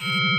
You.